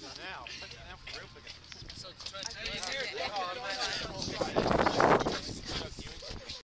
Now, now for real,